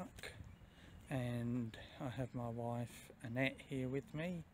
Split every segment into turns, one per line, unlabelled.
is Mark and I have my wife Annette here with me.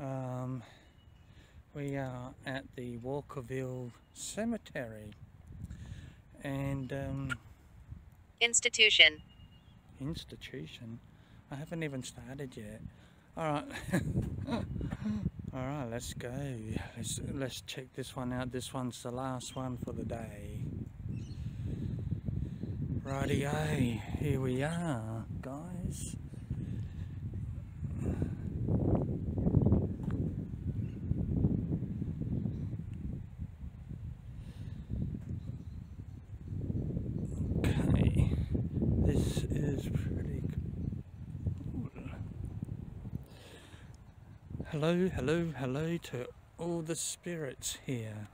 Um, we are at the Walkerville Cemetery and um,
Institution.
institution. I haven't even started yet. All right. All right, let's go. Let's let's check this one out. This one's the last one for the day. Righty-o, here we are, guys. Okay, this is pretty cool. Hello, hello, hello to all the spirits here.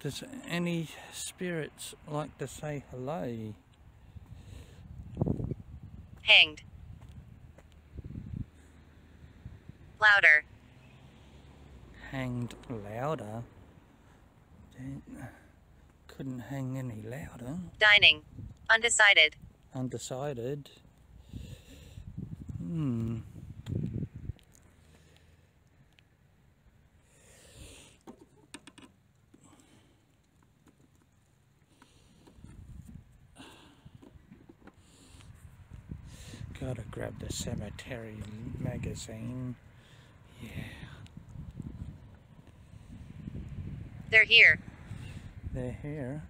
Does any spirits like to say hello?
Hanged. Louder.
Hanged louder? Couldn't hang any louder.
Dining. Undecided.
Undecided. Hmm. Gotta grab the cemetery magazine. Yeah.
They're here.
They're here.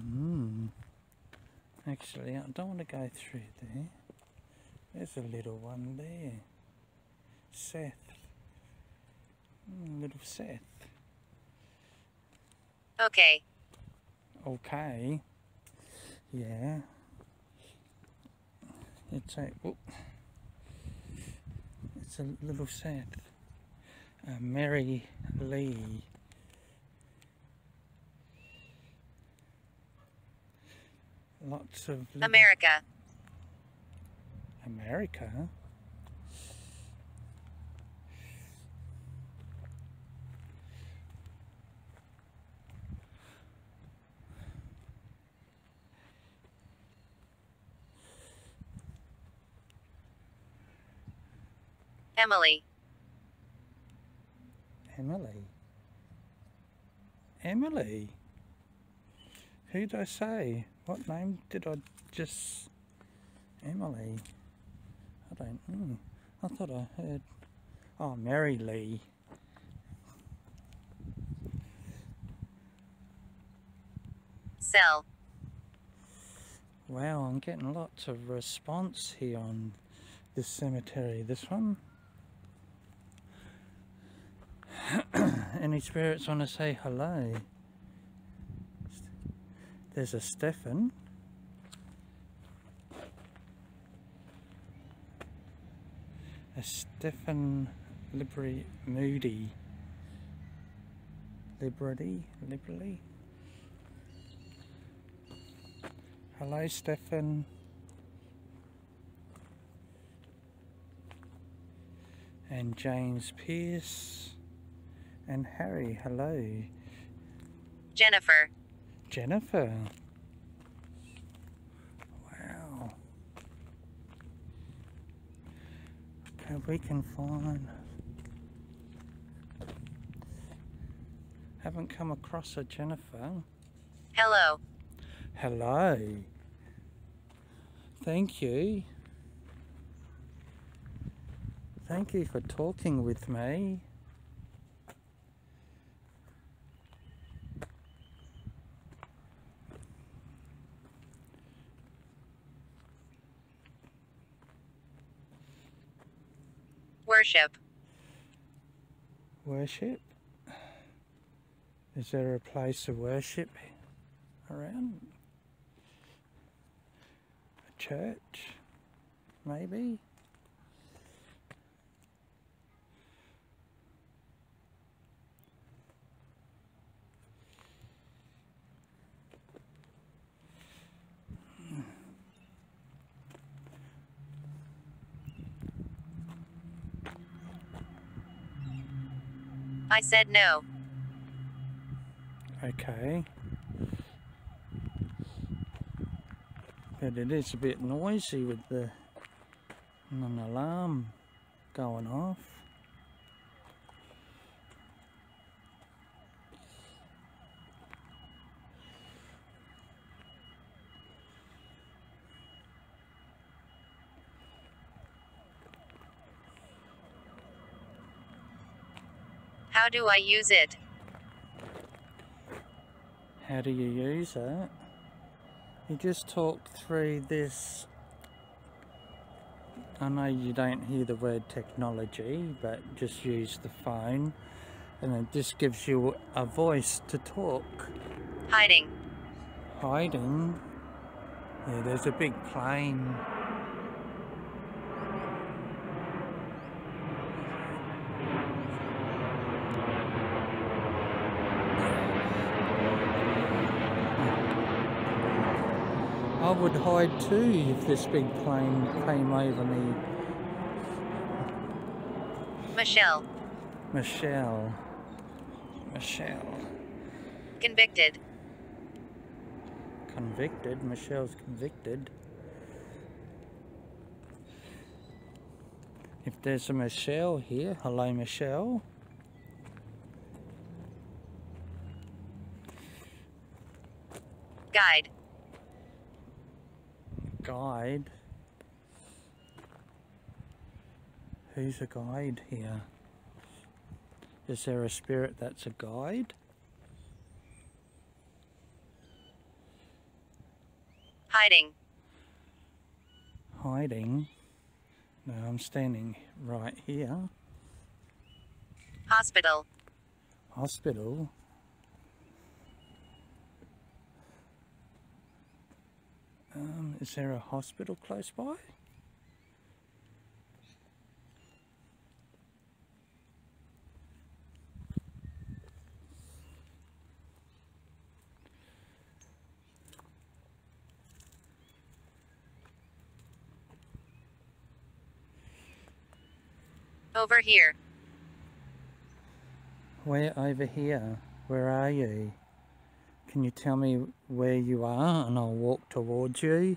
Hmm. Actually, I don't want to go through there. There's a little one there. Seth. Hmm, little Seth.
Okay.
Okay. Yeah. It's a. Whoop. It's a little Seth. Uh, Mary Lee. Lots of
America.
America.
Emily.
Emily. Emily. Who did I say? What name did I just. Emily. I don't know. I thought I heard. Oh, Mary Lee.
Cell.
Wow, I'm getting lots of response here on this cemetery. This one. Any spirits want to say hello? There's a Stefan. A Stefan Liberty Moody. Liberty? liberally. Hello, Stefan. And James Pierce. And Harry, hello.
Jennifer.
Jennifer. Wow. Okay, we can find. Haven't come across a Jennifer.
Hello.
Hello. Thank you. Thank you for talking with me.
Worship.
Worship? Is there a place of worship around? A church? Maybe?
I said no.
Okay. But it is a bit noisy with the an alarm going off.
How do I use it?
How do you use it? You just talk through this. I know you don't hear the word technology, but just use the phone and it just gives you a voice to talk.
Hiding.
Hiding. Yeah, there's a big plane. Would hide too if this big plane came over me.
Michelle.
Michelle. Michelle.
Convicted.
Convicted. Michelle's convicted. If there's a Michelle here, hello Michelle.
Guide.
Guide. Who's a guide here? Is there a spirit that's a guide?
Hiding.
Hiding? No, I'm standing right here.
Hospital.
Hospital. Um, is there a hospital close by?
Over here.
Where over here? Where are you? Can you tell me where you are and I'll walk towards you?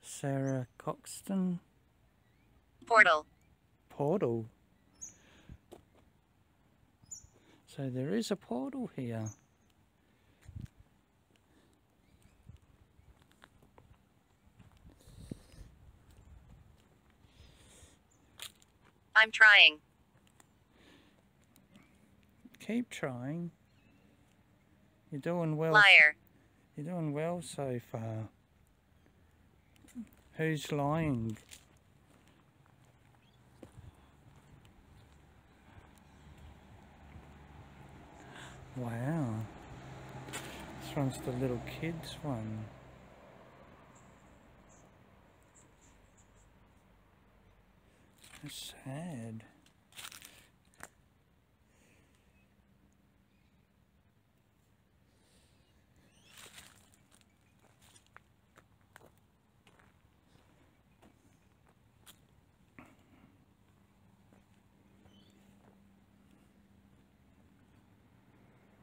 Sarah Coxton
Portal.
portal. So there is a portal here.
I'm trying.
Keep trying. You're doing well.
Liar.
You're doing well so far. Who's lying? Wow. This one's the little kids one. So sad.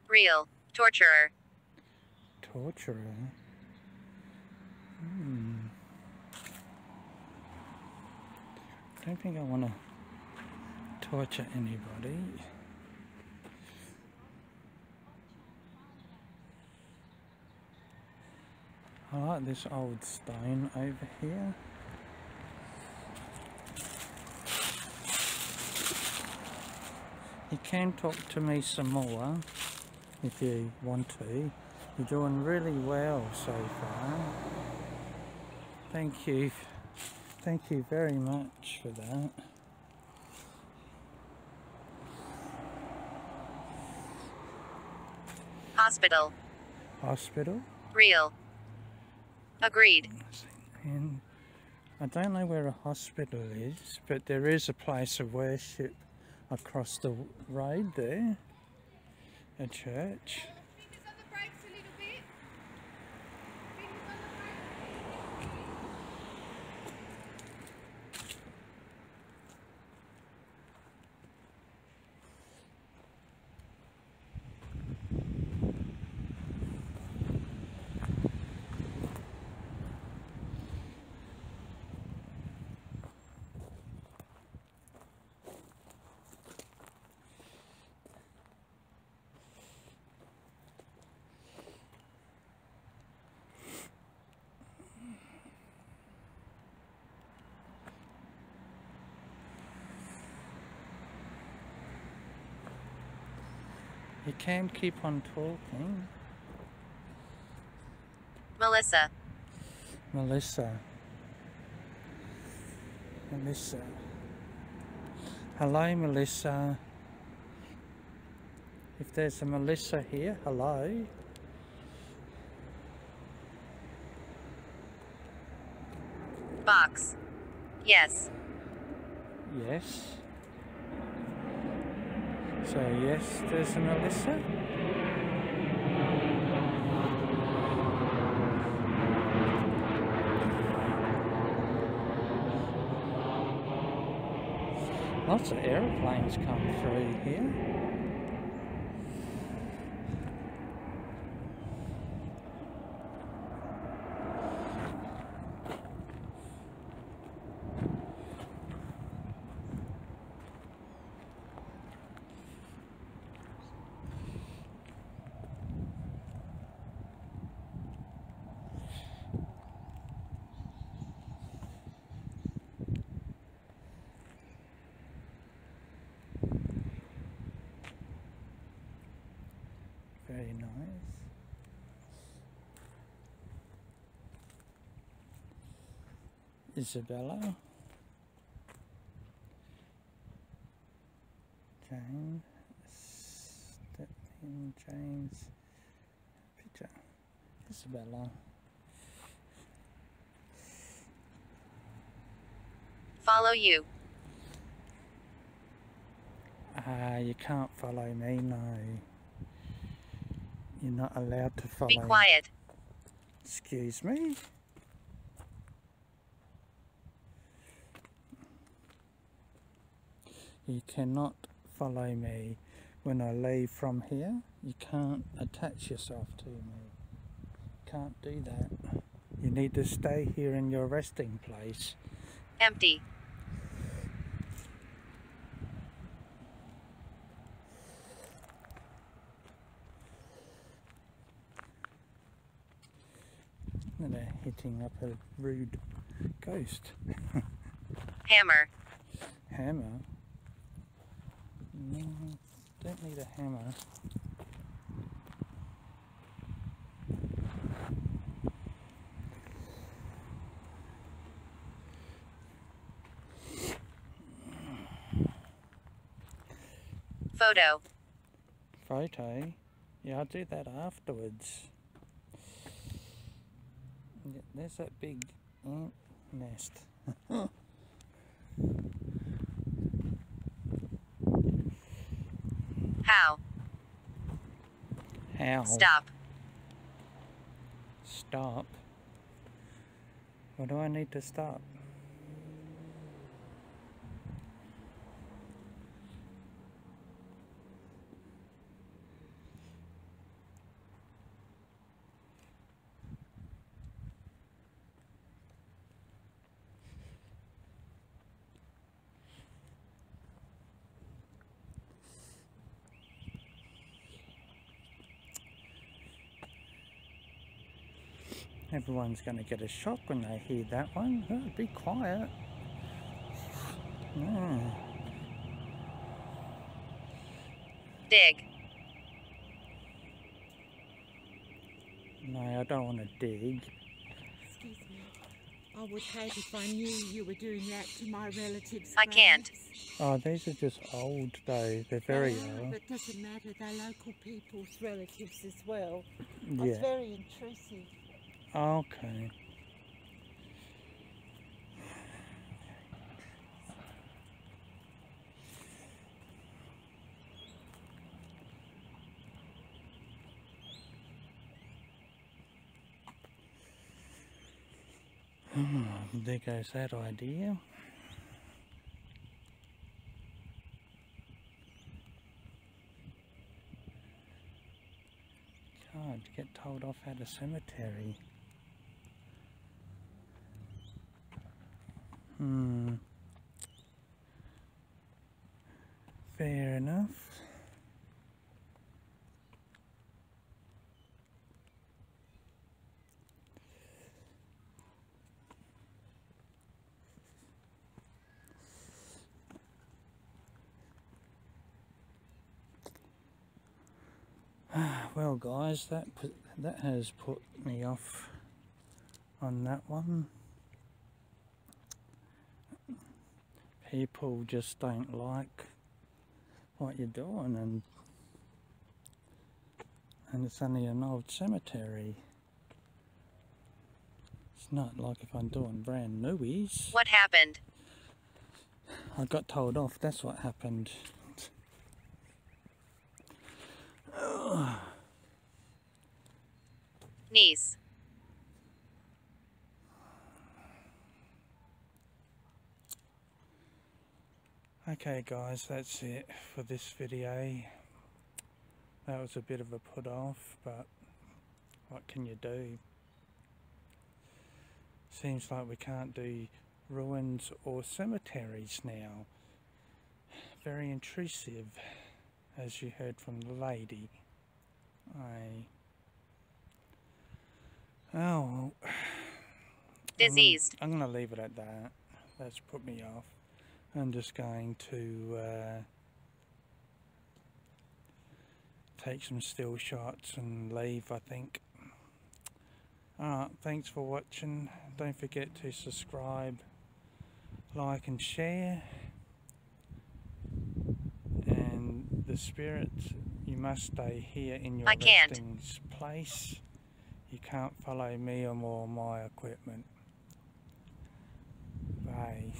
Real. Torturer.
Torturer. Hmm. I don't think I want to torture anybody. I like this old stone over here. You can talk to me some more if you want to. You're doing really well so far. Thank you. Thank you very much for that.
Hospital.
Hospital.
Real. Agreed.
And I don't know where a hospital is, but there is a place of worship across the road there. A church. You can't keep on talking.
Melissa.
Melissa. Melissa. Hello, Melissa. If there's a Melissa here, hello.
Box. Yes.
Yes. So, yes, there's a Melissa. Lots of aeroplanes come through here. Very nice. Isabella. Jane. Step in Jane's picture. Isabella.
Follow you.
Ah, you can't follow me, no. You're not allowed to follow.
Be quiet.
Excuse me. You cannot follow me when I leave from here. You can't attach yourself to me. Can't do that. You need to stay here in your resting place.
Empty.
And they're hitting up a rude ghost.
Hammer.
Hammer? No, don't need a hammer.
Photo.
Photo? Yeah, I'll do that afterwards. There's that big ant nest.
How.
How?
Stop.
Stop? What do I need to stop? Everyone's going to get a shock when they hear that one. Oh, be quiet. Mm.
Dig.
No, I don't want to dig.
Excuse me. I would hate if I knew you were doing that to my relatives.
I can't.
Oh, these are just old though. They're very
Oh,
old.
But doesn't matter. They're local people's relatives as well. It's very intrusive.
Okay. Hmm, there goes that idea. God, get told off at a cemetery. Hmm. Fair enough. well guys that put, that has put me off on that one people just don't like what you're doing and and it's only an old cemetery it's not like if I'm doing brand newies
What happened?
I got told off that's what happened
Niece.
Okay guys, that's it for this video. That was a bit of a put off, but what can you do? Seems like we can't do ruins or cemeteries now. Very intrusive, as you heard from the lady. I... Oh, well. I'm gonna-
Diseased.
I'm going to leave it at that. That's put me off. I'm just going to uh, take some still shots and leave, I think. Alright, thanks for watching. Don't forget to subscribe, like and share. And the spirits, you must stay here in your
I can't.
resting place. You can't follow me or more my equipment. Bye.